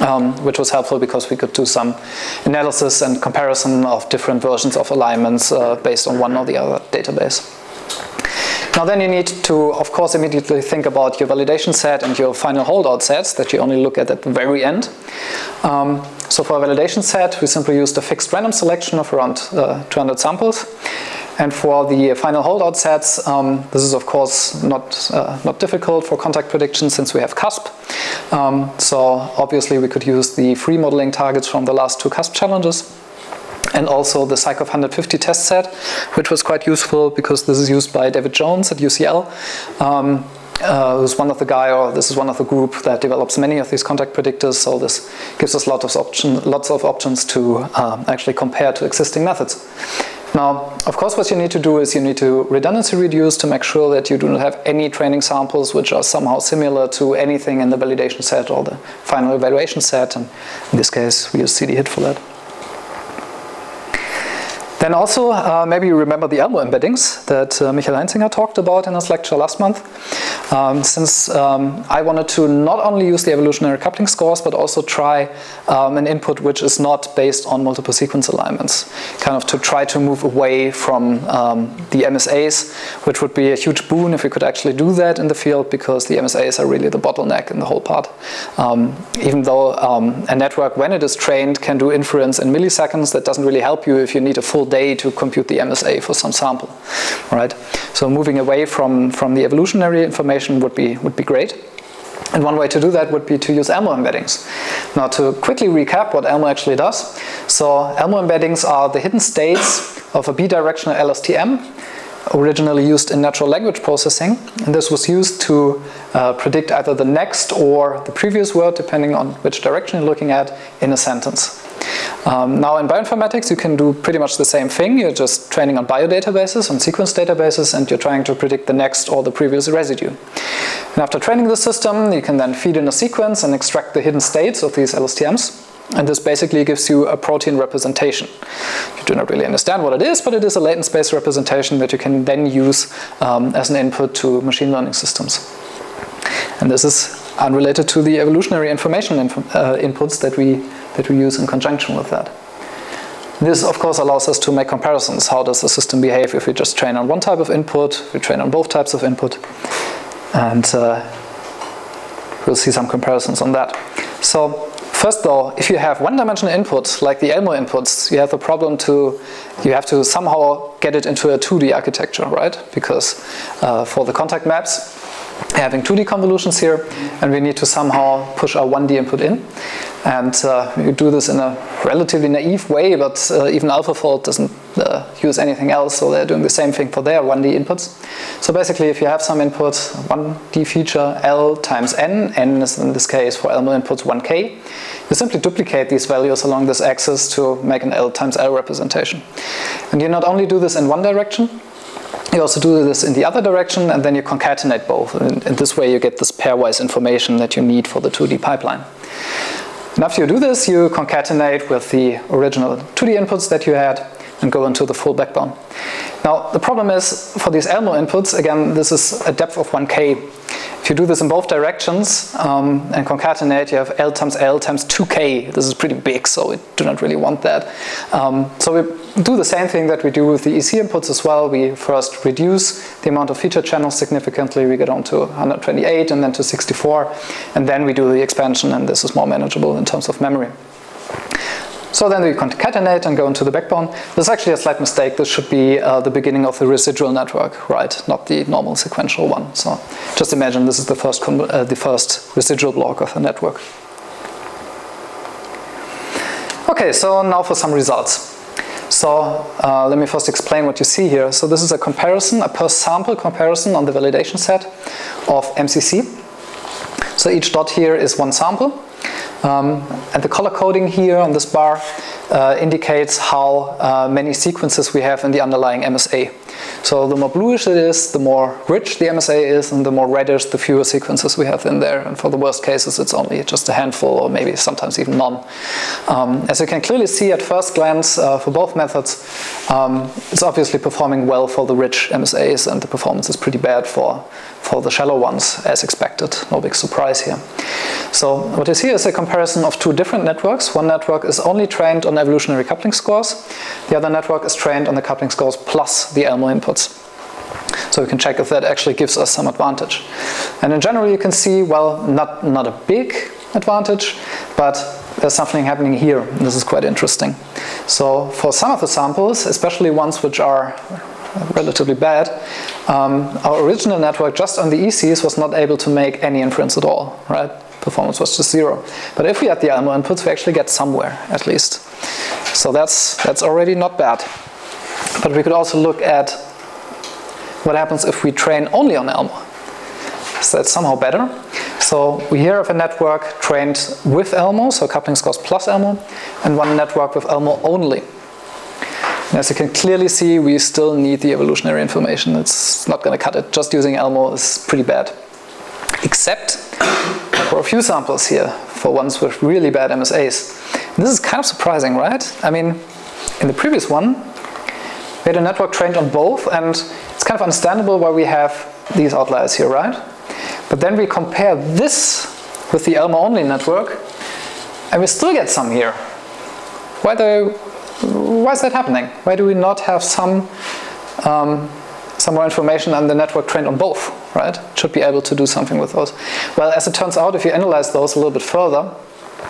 um, which was helpful because we could do some analysis and comparison of different versions of alignments uh, based on one or the other database. Now then you need to, of course, immediately think about your validation set and your final holdout sets that you only look at at the very end. Um, so for a validation set, we simply used a fixed random selection of around uh, 200 samples. And for the final holdout sets, um, this is of course not, uh, not difficult for contact prediction since we have CASP. Um, so obviously we could use the free modeling targets from the last two CASP challenges and also the PSICOV 150 test set, which was quite useful because this is used by David Jones at UCL. Um, uh, who's one of the guy, or this is one of the group that develops many of these contact predictors. So this gives us lots of, option, lots of options to uh, actually compare to existing methods. Now, of course, what you need to do is you need to redundancy reduce to make sure that you do not have any training samples which are somehow similar to anything in the validation set or the final evaluation set. And in this case, we use CD-HIT for that. Then also, uh, maybe you remember the ELMO embeddings that uh, Michael Heinzinger talked about in his lecture last month. Um, since um, I wanted to not only use the evolutionary coupling scores, but also try um, an input which is not based on multiple sequence alignments, kind of to try to move away from um, the MSAs, which would be a huge boon if we could actually do that in the field, because the MSAs are really the bottleneck in the whole part. Um, even though um, a network, when it is trained, can do inference in milliseconds, that doesn't really help you if you need a full day to compute the MSA for some sample, right? So moving away from, from the evolutionary information would be, would be great. And one way to do that would be to use ELMO embeddings. Now to quickly recap what ELMO actually does. So ELMO embeddings are the hidden states of a bidirectional LSTM originally used in natural language processing. And this was used to uh, predict either the next or the previous word, depending on which direction you're looking at, in a sentence. Um, now in bioinformatics you can do pretty much the same thing. You're just training on biodatabases, on sequence databases, and you're trying to predict the next or the previous residue. And after training the system, you can then feed in a sequence and extract the hidden states of these LSTMs. And this basically gives you a protein representation. You do not really understand what it is, but it is a latent space representation that you can then use um, as an input to machine learning systems. And this is unrelated to the evolutionary information inf uh, inputs that we that we use in conjunction with that. This, of course, allows us to make comparisons. How does the system behave if we just train on one type of input, we train on both types of input, and uh, we'll see some comparisons on that. So First though, if you have one-dimensional inputs, like the ELMO inputs, you have the problem to, you have to somehow get it into a 2D architecture, right? Because uh, for the contact maps, having 2D convolutions here, and we need to somehow push our 1D input in. And uh, you do this in a relatively naive way, but uh, even AlphaFold doesn't uh, use anything else, so they're doing the same thing for their 1D inputs. So basically, if you have some input, 1D feature, L times N, N is in this case for ELMO inputs 1K, you simply duplicate these values along this axis to make an L times L representation. And you not only do this in one direction, you also do this in the other direction, and then you concatenate both. And in this way, you get this pairwise information that you need for the 2D pipeline. And after you do this, you concatenate with the original 2D inputs that you had and go into the full backbone. Now, the problem is for these ELMO inputs, again, this is a depth of 1K. if you do this in both directions um, and concatenate, you have L times L times 2K. This is pretty big, so we do not really want that. Um, so we do the same thing that we do with the EC inputs as well. We first reduce the amount of feature channels significantly. We get on to 128 and then to 64. And then we do the expansion, and this is more manageable in terms of memory. So then we concatenate and go into the backbone. This is actually a slight mistake. This should be uh, the beginning of the residual network, right? Not the normal sequential one. So just imagine this is the first, uh, the first residual block of the network. Okay, so now for some results. So uh, let me first explain what you see here. So this is a comparison, a per sample comparison on the validation set of MCC. So each dot here is one sample. Um, and the color coding here on this bar uh, indicates how uh, many sequences we have in the underlying MSA. So the more bluish it is, the more rich the MSA is, and the more reddish, the fewer sequences we have in there. And for the worst cases, it's only just a handful, or maybe sometimes even none. Um, as you can clearly see at first glance uh, for both methods, um, it's obviously performing well for the rich MSAs, and the performance is pretty bad for, for the shallow ones, as expected. No big surprise here. So what you see is a comparison of two different networks. One network is only trained on evolutionary coupling scores. The other network is trained on the coupling scores plus the Elmo inputs. So we can check if that actually gives us some advantage. And in general, you can see, well, not, not a big advantage, but there's something happening here. This is quite interesting. So for some of the samples, especially ones which are relatively bad, um, our original network just on the ECs was not able to make any inference at all, right? Performance was just zero. But if we add the Elmo inputs, we actually get somewhere at least. So that's, that's already not bad. But we could also look at what happens if we train only on Elmo. So that's somehow better. So we here have a network trained with Elmo, so coupling scores plus Elmo, and one network with Elmo only. And as you can clearly see, we still need the evolutionary information. It's not going to cut it. Just using Elmo is pretty bad. Except for a few samples here, for ones with really bad MSAs. And this is kind of surprising, right? I mean, in the previous one, we had a network trained on both, and it's kind of understandable why we have these outliers here, right? But then we compare this with the Elmo only network, and we still get some here. Why, do, why is that happening? Why do we not have some, um, some more information on the network trained on both, right? Should be able to do something with those. Well, as it turns out, if you analyze those a little bit further,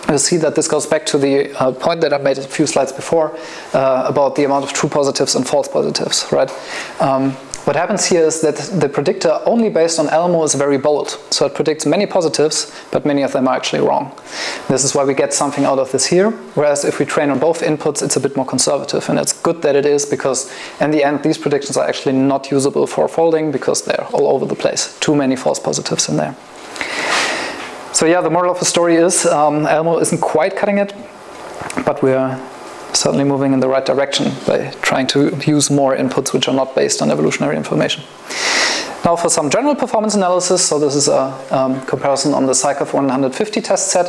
you see that this goes back to the uh, point that I made a few slides before uh, about the amount of true positives and false positives, right? Um, what happens here is that the predictor only based on Elmo is very bold. So it predicts many positives, but many of them are actually wrong. This is why we get something out of this here. Whereas if we train on both inputs, it's a bit more conservative. And it's good that it is because in the end, these predictions are actually not usable for folding because they're all over the place. Too many false positives in there. So yeah, the moral of the story is um, Elmo isn't quite cutting it, but we're certainly moving in the right direction by trying to use more inputs which are not based on evolutionary information. Now for some general performance analysis, so this is a um, comparison on the PSICOV 150 test set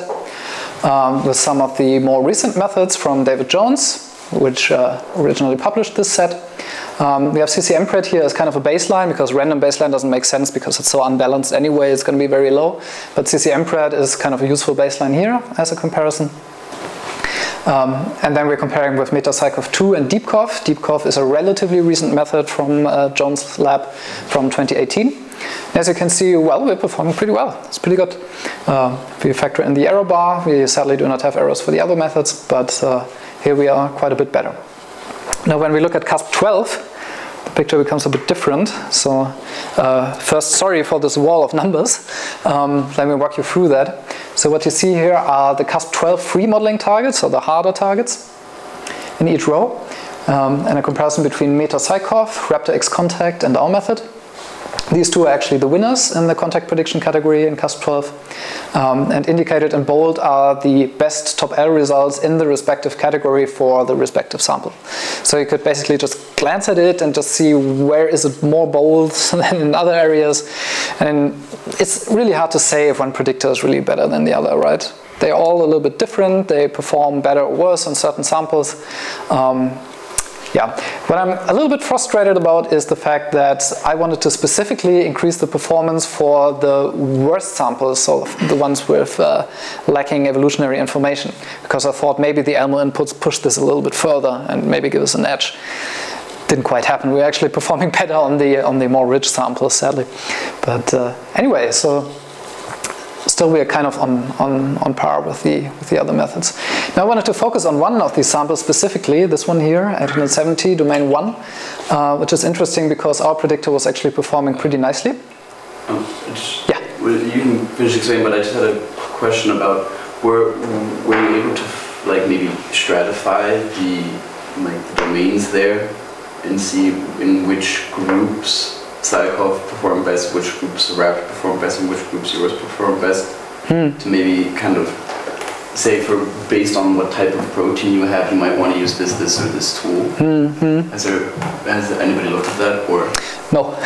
um, with some of the more recent methods from David Jones, which uh, originally published this set. Um, we have CCMPRED here as kind of a baseline because random baseline doesn't make sense because it's so unbalanced anyway, it's going to be very low. But CCMPRED is kind of a useful baseline here as a comparison. Um, and then we're comparing with MetaPSICOV2 and DeepCoV. DeepCoV is a relatively recent method from uh, Jones' lab from 2018. As you can see, well, we're performing pretty well. It's pretty good. Uh, we factor in the error bar, we sadly do not have errors for the other methods, but uh, here we are quite a bit better. Now when we look at CASP12, the picture becomes a bit different. So uh, first, sorry for this wall of numbers. Um, let me walk you through that. So what you see here are the CASP12 free modeling targets, or the harder targets in each row, um, and a comparison between MetaPSICOV, RaptorX Contact, and our method. These two are actually the winners in the contact prediction category in CASP12. Um, and indicated in bold are the best top L results in the respective category for the respective sample. So you could basically just glance at it and just see where is it more bold than in other areas. And it's really hard to say if one predictor is really better than the other, right? They're all a little bit different. They perform better or worse on certain samples. Um, Yeah, what I'm a little bit frustrated about is the fact that I wanted to specifically increase the performance for the worst samples, so the ones with uh, lacking evolutionary information, because I thought maybe the Elmo inputs push this a little bit further and maybe give us an edge. Didn't quite happen. We're actually performing better on the on the more rich samples, sadly. But uh, anyway, so still we are kind of on, on, on par with the, with the other methods. Now I wanted to focus on one of these samples specifically, this one here, 870, domain 1, uh, which is interesting because our predictor was actually performing pretty nicely. Um, just, Yeah. well, You can finish explaining, but I just had a question about were were you able to like maybe stratify the like the domains there and see in which groups PSICOV perform best, which groups Raptor perform best, and which groups yours perform best? Hmm. To maybe kind of say for based on what type of protein you have, you might want to use this, this, or this tool. Hmm, hmm. Has there has anybody looked at that or? No,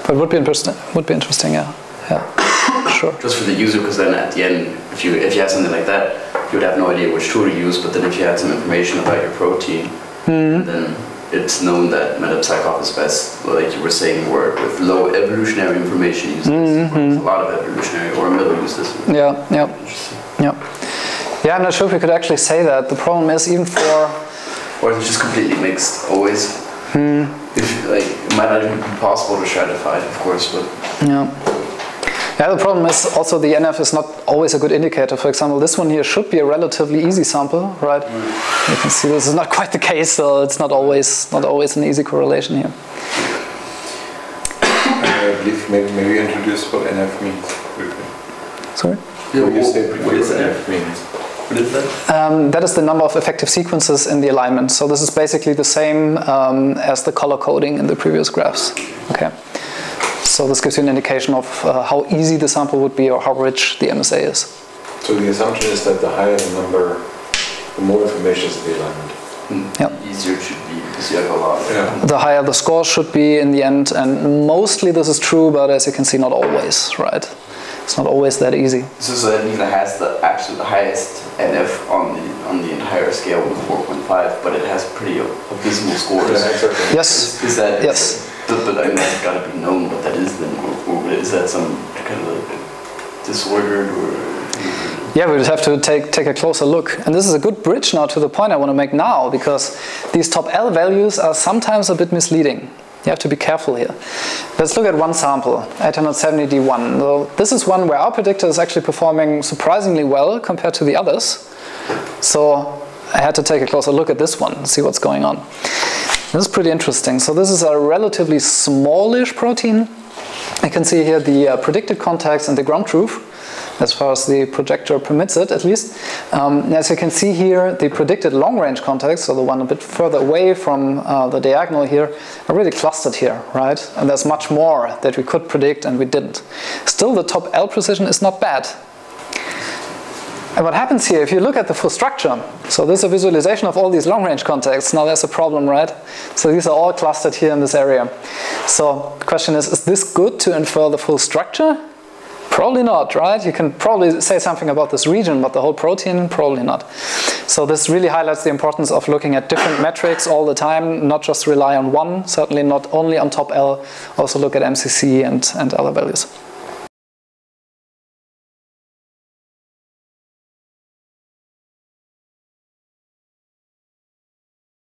but would be interesting. Would be interesting, yeah, yeah, sure. just for the user because then at the end if you if you had something like that you would have no idea which tool to use but then if you had some information about your protein then it's known that MetaPSICOV is best like you were saying work with low evolutionary information use this or with mm-hmm. a lot of evolutionary or middle use this Yeah, yeah, yeah. Yeah, I'm not sure if we could actually say that. The problem is even for or is it just completely mixed? Always? Hmm. If like it might not even be possible to stratify of course but Yeah. Yeah, the problem is also the NF is not always a good indicator. For example, this one here should be a relatively easy sample, right? You can see this is not quite the case, so it's not always not always an easy correlation here. I believe maybe, maybe introduce what NF means. quickly. Sorry. Would you say what briefly what it NF means? what is that Um, that is the number of effective sequences in the alignment. So this is basically the same um, as the color coding in the previous graphs. Okay. So this gives you an indication of uh, how easy the sample would be or how rich the MSA is. So the assumption is that the higher the number, the more information is in the alignment. Yep. easier it should be because you have a lot Yeah. The higher the score should be in the end, and mostly this is true, but as you can see, not always, right? It's not always that easy. So, so that means it has the absolute highest NF on the on the entire scale with 4.5, but it has pretty abysmal scores. Yeah, exactly. Yes. Is, is that Yes. But, but I mean, that's got to be known what that is then, or, or is that some kind of like disordered or? Yeah, we would have to take, take a closer look. And this is a good bridge now to the point I want to make now, because these top L values are sometimes a bit misleading. You have to be careful here. Let's look at one sample, 870D1. So this is one where our predictor is actually performing surprisingly well compared to the others. So I had to take a closer look at this one and see what's going on. This is pretty interesting. So this is a relatively smallish protein. You can see here the uh, predicted contacts and the ground truth, as far as the projector permits it, at least. Um, as you can see here, the predicted long-range contacts, so the one a bit further away from uh, the diagonal here, are really clustered here, right? And there's much more that we could predict and we didn't. Still, the top L precision is not bad. And what happens here, if you look at the full structure, so this is a visualization of all these long-range contacts. Now there's a problem, right? So these are all clustered here in this area. So the question is, is this good to infer the full structure? Probably not, right? You can probably say something about this region, but the whole protein, probably not. So this really highlights the importance of looking at different metrics all the time, not just rely on one, certainly not only on top L, also look at MCC and, and other values.